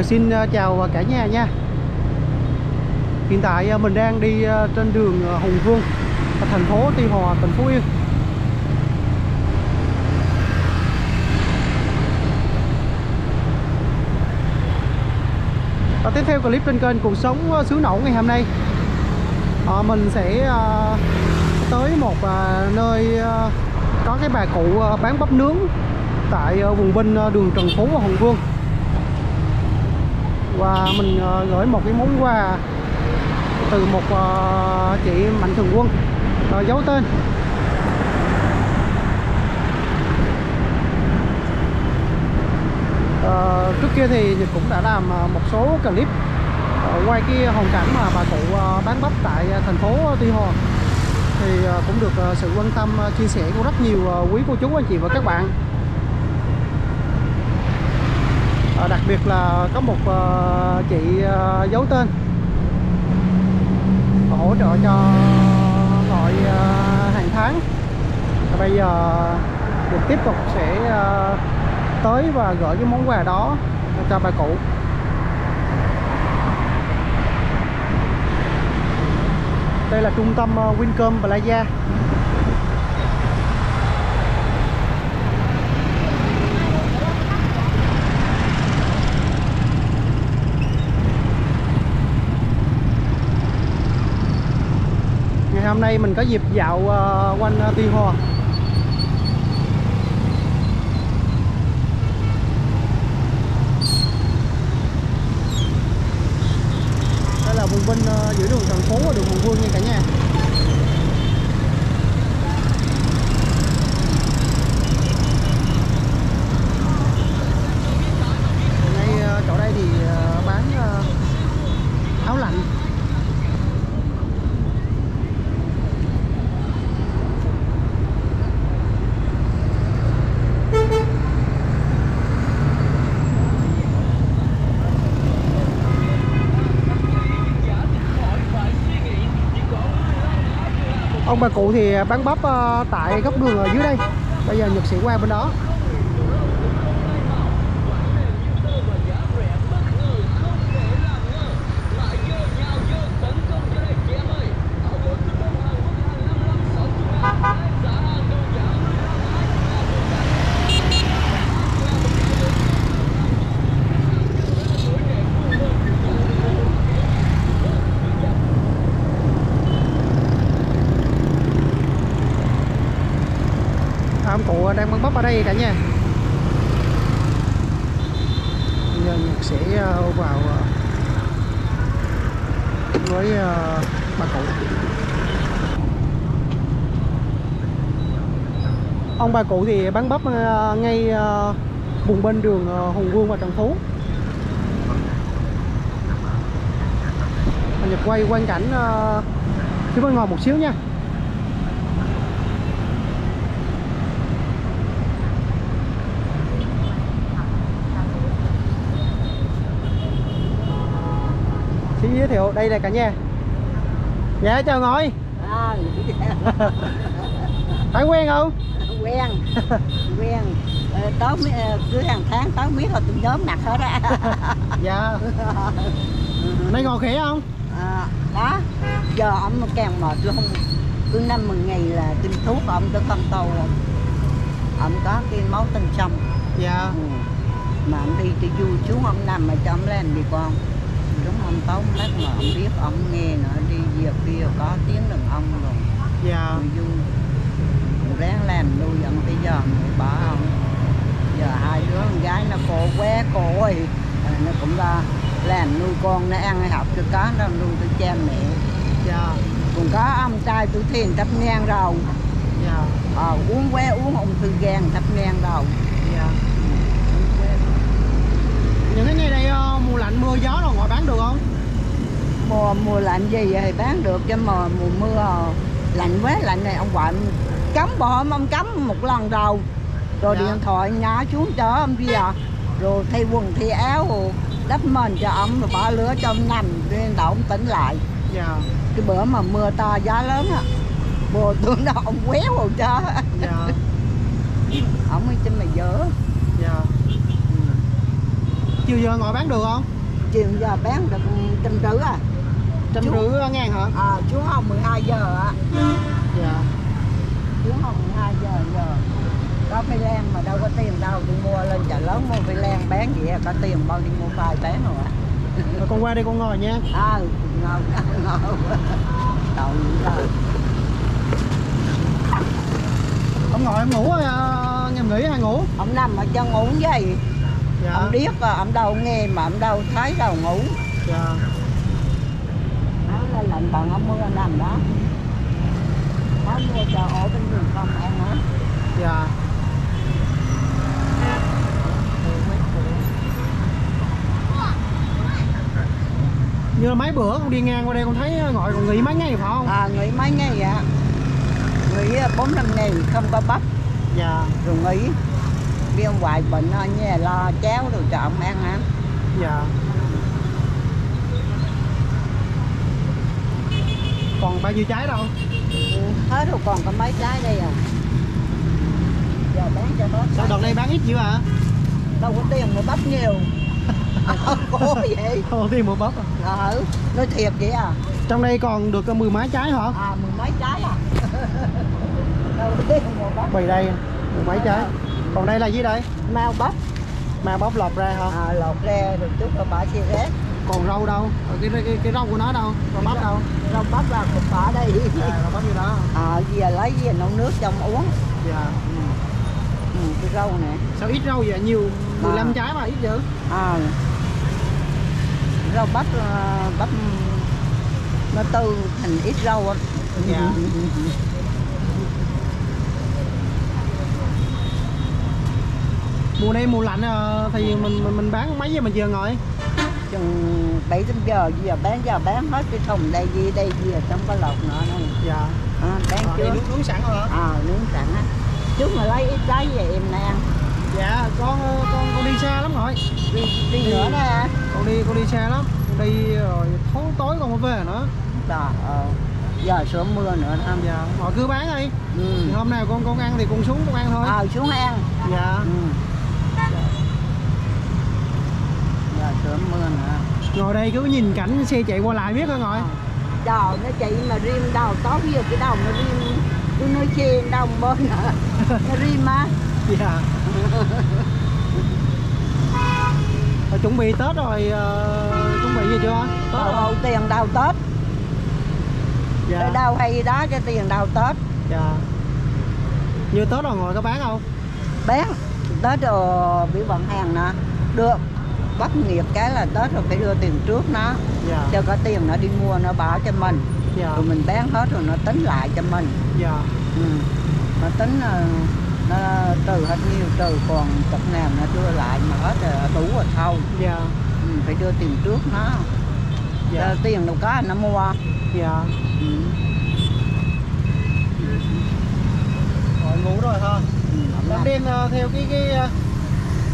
Nhật xin ờ, chào cả nhà nha. Hiện tại ờ, mình đang đi ờ, trên đường Hùng Vương ở thành phố Tuy Hòa, tỉnh Phú Yên. Và tiếp theo clip trên kênh Cuộc sống xứ Nậu ngày hôm nay. À, Mình sẽ à, tới một à, nơi à, có cái bà cụ bán bắp nướng tại vùng bên đường Trần Phú và Hùng Vương và mình ờ, gửi một cái món quà từ một ờ, chị Mạnh Thường Quân ờ, giấu tên. Trước kia thì Nhật cũng đã làm một số clip quay cái hoàn cảnh mà bà cụ bán bắp tại thành phố Tuy Hòa. Thì cũng được sự quan tâm chia sẻ của rất nhiều quý cô chú, anh chị và các bạn. À, đặc biệt là có một à, chị à, giấu tên. Hỗ trợ cho gọi à, hàng tháng. Và bây giờ được tiếp tục sẽ à, tới và gửi cái món quà đó cho bà cụ. Đây là trung tâm Wincom Plaza hôm nay mình có dịp dạo uh, quanh uh, Tuy Hòa đây là vùng bên uh, giữa đường Trần Phú và đường Hùng Vương nha cả nhà ngay ờ, chỗ đây thì ờ, bán ờ, áo lạnh ông bà cụ thì bán bắp ờ, tại góc đường ở dưới đây. Bây giờ nhật sẽ qua bên đó. Đang bán bắp ở đây cả nhà. Bây giờ nhật sẽ ờ, vào ờ, với ờ, bà cụ. Ông bà cụ thì bán bắp ngay vùng bên đường Hùng Vương và Trần Phú. Và Nhật quay quang cảnh phía bên ngoài một xíu nha. Giới thiệu. Đây là cả nhà. Dạ chào ngồi À, phải quen không? Quen quen. Ờ, tối mấy- ờ, cứ hàng tháng tối biết rồi tôi nhóm mặt hết á. Dạ. Nay ngồi khỏe không? À, đó. Giờ ông càng mệt luôn. Cứ năm mười ngày là tiêm thuốc ông tới con tàu ông có cái máu tinh trong. Dạ. Ừ. mà ông đi tôi vui xuống ông nằm mà cho ông lên đi con đúng ông tóm lát mà ông biết ông nghe nữa đi về kia có tiếng đàn ông rồi. Dạ. Vui ráng làm nuôi ông tới giờ mới bỏ ông. Giờ hai đứa con gái nó khổ quá khổ ơi nó cũng ra làm nuôi con nó ăn học cho có nó nuôi tôi cha mẹ. Dạ. Còn có ông trai tôi thiền thắp nhang rồi. Dạ. Ờ, uống quá uống ung thư gan thắp nhang rồi. Dạ những cái ngày đây ờ, mùa lạnh mưa gió rồi ngoài bán được không? Mùa mùa lạnh gì thì bán được chứ mà mùa mưa ờ, lạnh quá lạnh này ông gọi cấm bò hôm ông cấm một lần rồi rồi Dạ. điện thoại nhá xuống chở ông kia. Rồi thay quần thay áo rồi đắp mền cho ông rồi bỏ lửa cho ông nằm nên đậu ông tỉnh lại. Dạ. Cái bữa mà mưa to gió lớn á bồ tôi nó ông quéo rồi cho dạ. Ông ấy cho mày dở. Dạ chiều giờ ngồi bán được không? Chiều giờ bán được trăm rưỡi à. Trăm Chú- rưỡi ngàn hả? À xuống hồng 12 giờ á. Dạ. Xuống hồng 12 giờ giờ. Có phi len mà đâu có tiền đâu đi mua lên chợ lớn mua phi len bán gì có tiền bao đi mua khoai bán rồi ạ Rồi con qua đây con ngồi nha. À ngon ngon tội rồi ông ngồi em ngủ rồi à, em nghỉ hay ngủ? Ông nằm ở chân ngủ vậy dạ. Ông điếc à, ông đâu nghe mà ông đâu thấy đâu ngủ. Dạ. Nó lên lạnh bằng ông mưa nằm đó. Nó mua cho ổ bên đường công ăn á dạ. Như là mấy bữa con đi ngang qua đây con thấy ngồi còn nghỉ mấy ngày phải không? À nghỉ mấy ngày vậy nghỉ à, bốn năm ngày không có bắp. Dạ. Rồi nghỉ đi ông hoài bệnh ở nhà lo cháo rồi cho ông ăn á dạ. Còn bao nhiêu trái đâu? Ừ, hết rồi còn có mấy trái đây à? Giờ bán cho bớt sao đợt này bán ít dữ hả? Đâu có tiền mà bắp nhiều. Cố vậy đầu tiên một bắp à. ờ nói thiệt vậy à? Trong đây còn được mười mấy trái hả? À mười mấy trái à? Đâu có tiền mà bắp. Bày đây mười mấy trái còn đây là gì đây? Mau bắp. Mà bóc lọc ra hả? À, lột ra rồi chút rồi bỏ chia rét còn rau đâu? Ờ, cái cái, cái rau của nó đâu? Rau bắp đâu? rau bắp là cũng bỏ đây. À, rau bắp như đó. À về lấy về nấu nước trong uống. Dạ ừ, cái rau nè sao ít rau vậy? Nhiều 15 À. trái mà ít dữ. À. Rau bắp ờ, bắp nó tư thành ít rau á. Dạ. mùa này mùa lạnh ờ, thì mình mình, mình bán mấy giờ mình vừa ngồi? Chừng bảy tám giờ giờ bán giờ bán hết cái thùng đây gì đây gì trong cái lọc nữa này dạ. À, bán à, đi nướng nướng sẵn rồi hả? À nướng sẵn á. Trước mà lấy ít lấy về em nè. Ăn dạ con ờ, con con đi xa lắm rồi. Đi, đi nữa nè. Con đi con đi xa lắm. Con đi rồi thấu tối con mới về nữa. Trời ơi, giờ sớm mưa nữa anh dạ họ cứ bán đi. Ừ. Hôm nào con con ăn thì con xuống con ăn thôi. Ờ xuống ăn. Dạ. Ừ. giờ sớm mưa nữa ngồi đây cứ nhìn cảnh xe chạy qua lại biết thôi ngồi đầu nó chạy mà rim đầu tối giờ cái đầu nó rim tôi nói xe đầu bên nữa nó rim á. Dạ. Rồi chuẩn bị tết rồi ờ, chuẩn bị gì chưa? Tết đầu rồi đầu tiền đầu tết. Dạ. Cái đâu hay đó cho tiền đầu tết. Dạ. Như tết rồi ngồi có bán không? Bán. Tết rồi bị vận hàng nè. Được bắt nghiệp cái là tết rồi phải đưa tiền trước nó. Dạ. Cho có tiền nó đi mua nó bỏ cho mình. Dạ. Rồi mình bán hết rồi nó tính lại cho mình. Dạ. Ừ. nó tính là nó trừ hết nhiêu trừ còn chục nào nó đưa lại mà hết rồi đủ rồi thôi. Dạ. Ừ, phải đưa tiền trước nó. Dạ. Cho tiền đâu có nó mua. Dạ. Ừ. rồi ngủ rồi ha Ừ, Em đem ờ, theo cái cái ờ,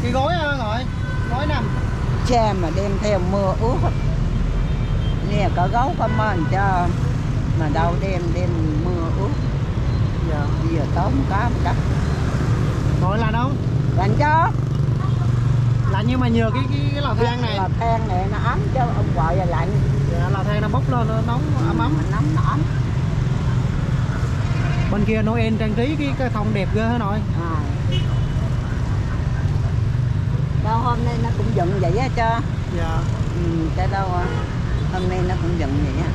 cái gối ờ, ngồi. Gối nằm cha mà đem theo mưa ướt. Hết. nè có gấu có mền cho mà đâu đem đem mưa ướt. Bây giờ tóm cá một ngồi là đâu? Lạnh cho là nhưng mà nhờ cái cái, cái lò than này. Là than này nó ấm chứ ông gọi là lạnh. Dạ, lò than nó bốc lên nó nóng ấm ấm. Mà nóng nó ấm. Bên kia Noel trang trí cái cái thông đẹp ghê hả nội? À. đâu hôm nay nó cũng giận vậy á cho. Dạ. Ừ, cái đâu à, hôm nay nó cũng giận vậy á.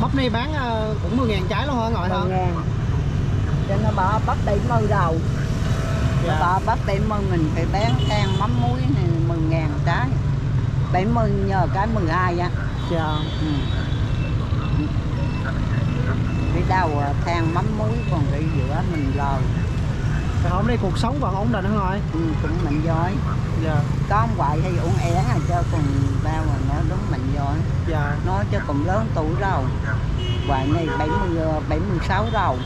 Bắp này bán ờ, cũng 10 ngàn trái luôn hả ngồi hả? Ngàn. Cho nó bỏ bắt đẩy mơ đầu. Dạ. Bà bắt 70 mình phải bán than mắm muối này 10 ngàn trái. 70 nhờ cái 12 á. Dạ. Ừ. cái đầu à, than mắm muối còn cái giữa mình lời Rồi hôm nay cuộc sống vẫn ổn định hả ngồi ừ, cũng mình giỏi dạ. Có ông ngoại hay uống én à cho còn bao mà nó đúng mình giỏi dạ. Nó cho cũng lớn tuổi rồi ngoại này 70 ờ, 76 rồi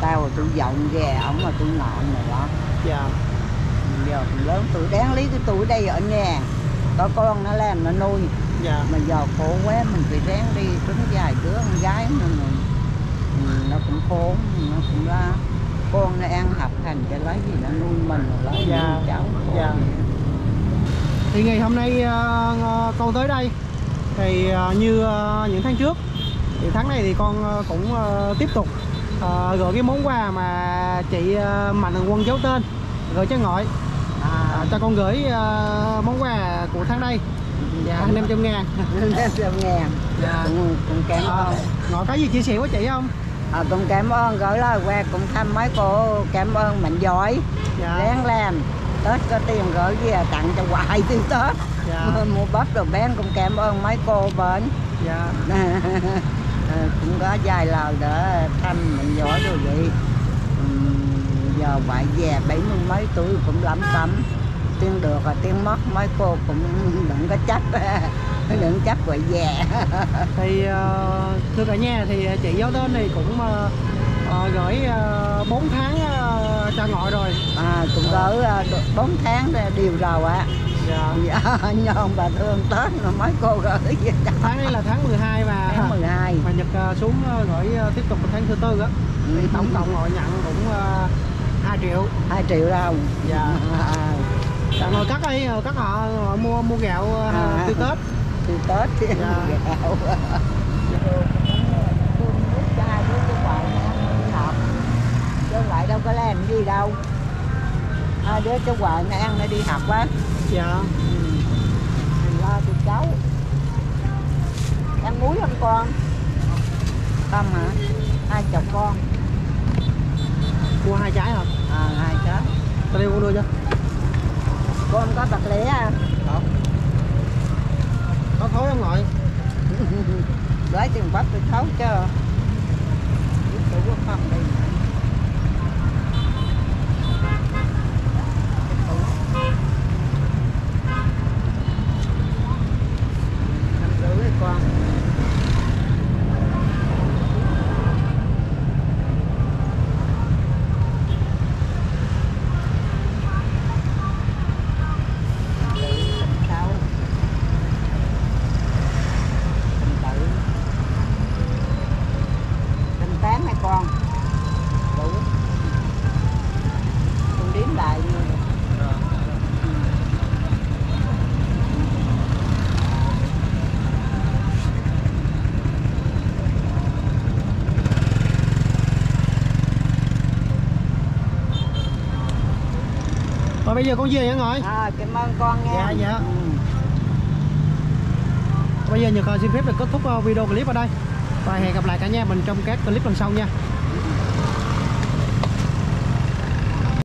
tao rồi tôi giọng ghè ổng mà tôi ngọn rồi đó. Dạ. Giờ cũng lớn tuổi đáng lý cái tuổi đây ở nhà. Có con nó làm nó nuôi dạ mà giờ khổ quá mình phải ráng đi trúng vài đứa con gái nữa mà. Ừ, nó cũng khổ nó cũng ra con nó ăn học hành cho lấy gì nó nuôi mình lấy Dạ, cháu dạ. thì ngày hôm nay ờ, con tới đây. Thì ờ, như ờ, những tháng trước thì tháng này thì con cũng tiếp tục gửi cái món quà mà chị Mạnh Thường Quân giấu tên gửi cho ngọi à, à, cho con gửi món quà của tháng đây dạ 500 ngàn. Năm trăm ngàn. Dạ. cũng, cũng cảm à, ơn ngọi có gì chia sẻ với chị không? À, cũng cảm ơn gửi lời qua cũng thăm mấy cô cảm ơn mạnh giỏi. Dạ. Ráng làm. Tết có tiền gửi về tặng cho hoài từ tết. Dạ. Mua bắp đồ bán cũng cảm ơn mấy cô bên. Dạ. Ờ, cũng có vài lời để thăm mình giỏi rồi vậy giờ ngoại về bảy mươi mấy tuổi cũng lắm tắm tiếng được rồi tiếng mất mấy cô cũng đừng có chấp đừng chấp gọi về thì ờ, thưa cả nhà thì chị giấu tên thì cũng ờ, ờ, gửi uh, 4 tháng cho ngọi rồi. À, cũng gỡ bốn tháng rồi điều rồi ạ. Dạ. Dạ nhon bà thương tết mà mấy cô gửi về tháng này là tháng 12 và tháng 12 mà Nhật xuống gửi tiếp tục tháng thứ tư á. Thì tổng cộng ngọi nhận cũng uh, 2 triệu. 2 triệu đồng. Dạ. à, Dạ, ngồi cắt đi ngồi cắt họ, họ mua mua gạo ờ, À. tiêu Tết. Từ Tết thì Dạ. gạo. Ngoại đâu có làm gì đâu. Hai đứa cháu ngoại nó ăn nó đi học á. Dạ. Ừ. mình lo cho cháu. Ăn muối không con? Không hả? Hai chồng con. Mua hai trái hả? À hai trái. Tao đi con đưa cho con không có bạc lẻ à? Không. Có thối không ngồi lấy tiền bắp tôi thấu cho. Biết chủ quốc phòng đi Năm rưỡi con Năm rưỡi, năm sáu. Năm bảy. Năm tám hai con đủ con đếm lại như rồi bây giờ con về nha ngọi à, cảm ơn con nha Dạ, dạ. Ừ. bây giờ Nhật xin phép được kết thúc ờ, video clip ở đây và hẹn gặp lại cả nhà mình trong các clip lần sau nha